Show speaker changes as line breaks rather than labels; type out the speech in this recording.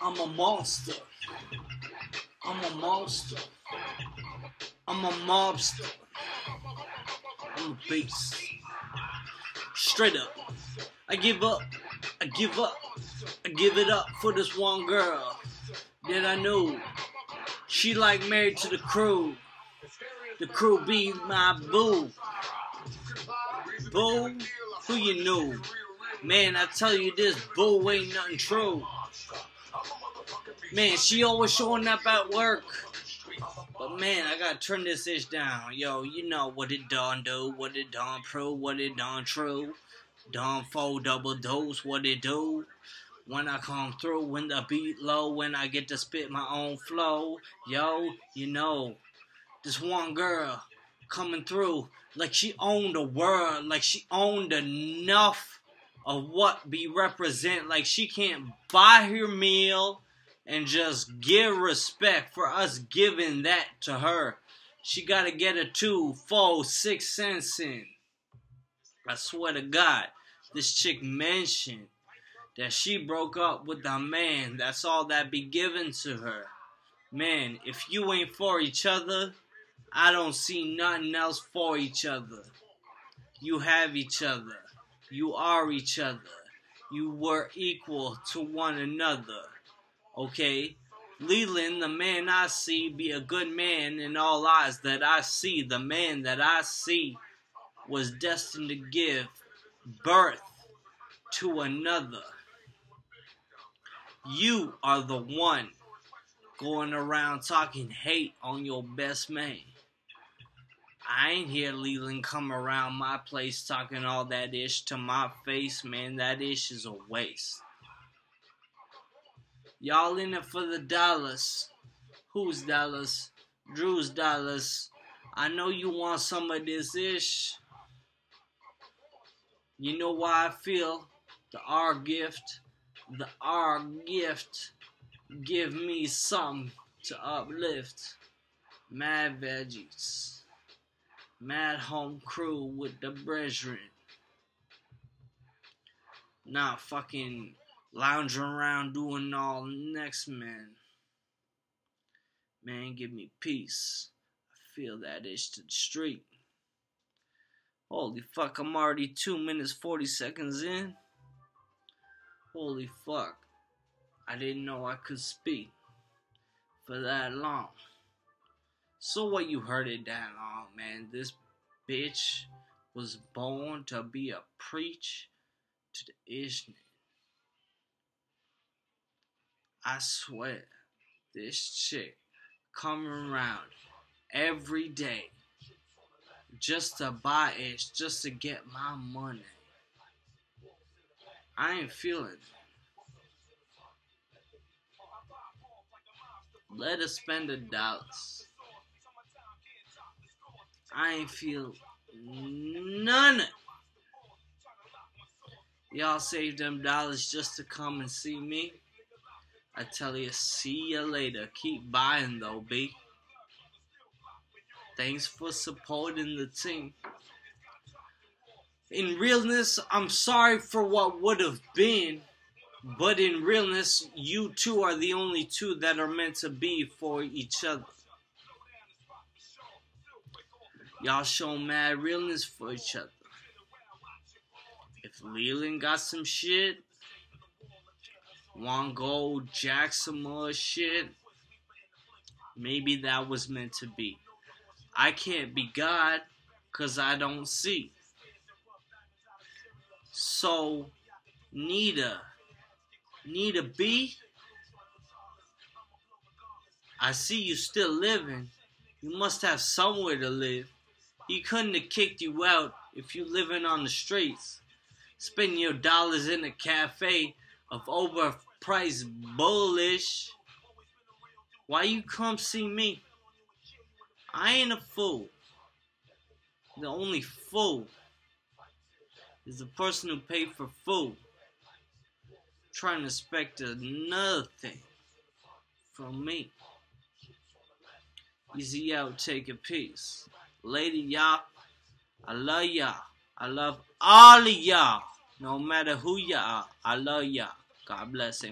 I'm a monster. I'm a monster. I'm a mobster. I'm a beast. Straight up. I give up. I give up. I give it up for this one girl that I know. She like married to the crew. The crew be my boo. Boo? Who you know? Man, I tell you this, boo ain't nothing true. Man, she always showing up at work. But man, I gotta turn this ish down. Yo, you know what it done do, what it done pro, what it done true. Done four double dose, what it do. When I come through, when the beat low, when I get to spit my own flow. Yo, you know, this one girl coming through like she owned the world, like she owned enough of what be represent, like she can't buy her meal and just give respect for us giving that to her. She gotta get a two, four, six cents in. I swear to God, this chick mentioned that she broke up with a man. That's all that be given to her. Man, if you ain't for each other, I don't see nothing else for each other. You have each other. You are each other. You were equal to one another. Okay? Leland, the man I see, be a good man in all eyes that I see. The man that I see was destined to give birth to another. You are the one going around talking hate on your best man. I ain't hear Leland come around my place talking all that ish to my face, man. That ish is a waste. Y'all in it for the dollars. Who's dollars? Drew's dollars. I know you want some of this ish. You know why I feel the R gift, the R gift give me something to uplift. Mad veggies. Mad home crew with the brethren. Not fucking lounging around doing all next man. Man, give me peace. I feel that itch to the street. Holy fuck, I'm already 2 minutes 40 seconds in. Holy fuck. I didn't know I could speak for that long. So what you heard it that long, man. This bitch was born to be a preach to the Ishnin. I swear, this chick coming around every day just to buy it, just to get my money. I ain't feeling it. Let us spend the dollars. I ain't feel none. Y'all save them dollars just to come and see me. I tell you, see you later. Keep buying though, B. Thanks for supporting the team. In realness, I'm sorry for what would have been, but in realness, you two are the only two that are meant to be for each other. Y'all show mad realness for each other. If Leland got some shit, want go jack some more shit, maybe that was meant to be. I can't be God because I don't see. So, Nita, Nita B, I see you still living. You must have somewhere to live. He couldn't have kicked you out if you living on the streets. Spending your dollars in a cafe of overpriced bullish. Why you come see me? I ain't a fool. The only fool is the person who paid for food. Trying to expect another thing from me. Easy out, take a piece. Lady, y'all, I love y'all. I love all of y'all. No matter who y'all are, I love y'all. God bless him.